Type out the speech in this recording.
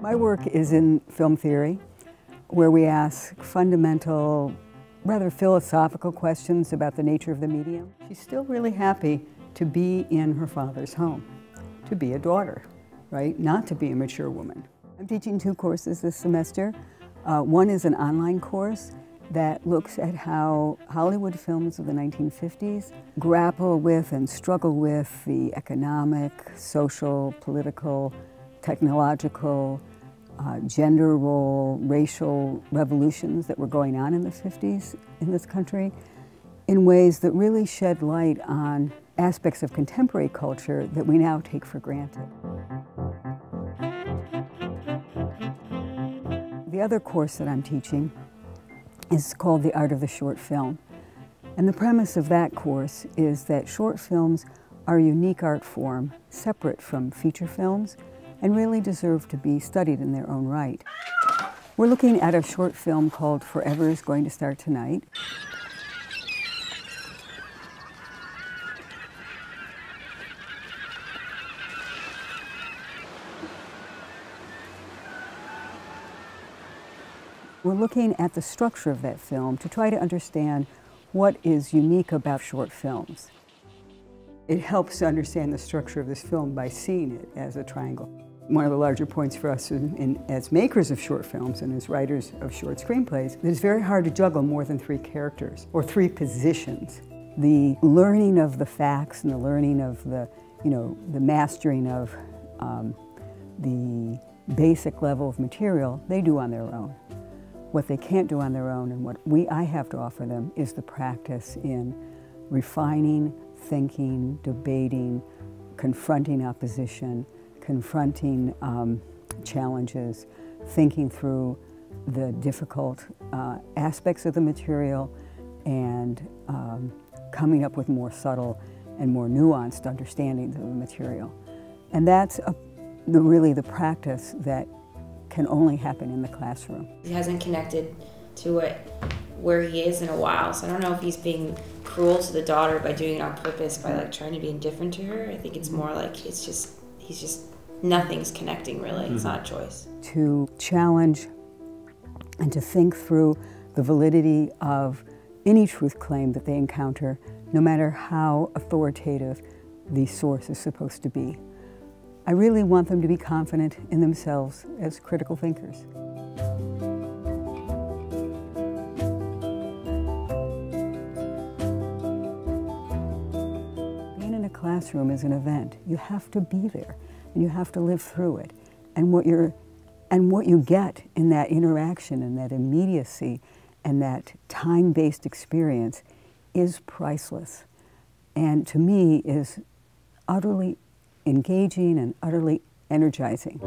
My work is in film theory, where we ask fundamental, rather philosophical questions about the nature of the medium. She's still really happy to be in her father's home, to be a daughter, right? Not to be a mature woman. I'm teaching two courses this semester. Uh, one is an online course, that looks at how Hollywood films of the 1950s grapple with and struggle with the economic, social, political, technological, uh, gender role, racial revolutions that were going on in the 50s in this country in ways that really shed light on aspects of contemporary culture that we now take for granted. The other course that I'm teaching is called The Art of the Short Film. And the premise of that course is that short films are a unique art form, separate from feature films, and really deserve to be studied in their own right. We're looking at a short film called Forever is Going to Start Tonight. We're looking at the structure of that film to try to understand what is unique about short films. It helps to understand the structure of this film by seeing it as a triangle. One of the larger points for us in, in, as makers of short films and as writers of short screenplays, it is very hard to juggle more than three characters or three positions. The learning of the facts and the learning of the, you know, the mastering of um, the basic level of material, they do on their own. What they can't do on their own and what we, I have to offer them is the practice in refining, thinking, debating, confronting opposition, confronting um, challenges, thinking through the difficult uh, aspects of the material, and um, coming up with more subtle and more nuanced understandings of the material. And that's a, the, really the practice that can only happen in the classroom. He hasn't connected to it where he is in a while, so I don't know if he's being cruel to the daughter by doing it on purpose by like trying to be indifferent to her. I think it's more mm-hmm. like it's just he's just nothing's connecting really. It's mm-hmm. not a choice. To challenge and to think through the validity of any truth claim that they encounter, no matter how authoritative the source is supposed to be. I really want them to be confident in themselves as critical thinkers. Being in a classroom is an event. You have to be there and you have to live through it. And what you're and what you get in that interaction and that immediacy and that time-based experience is priceless. And to me is utterly engaging and utterly energizing.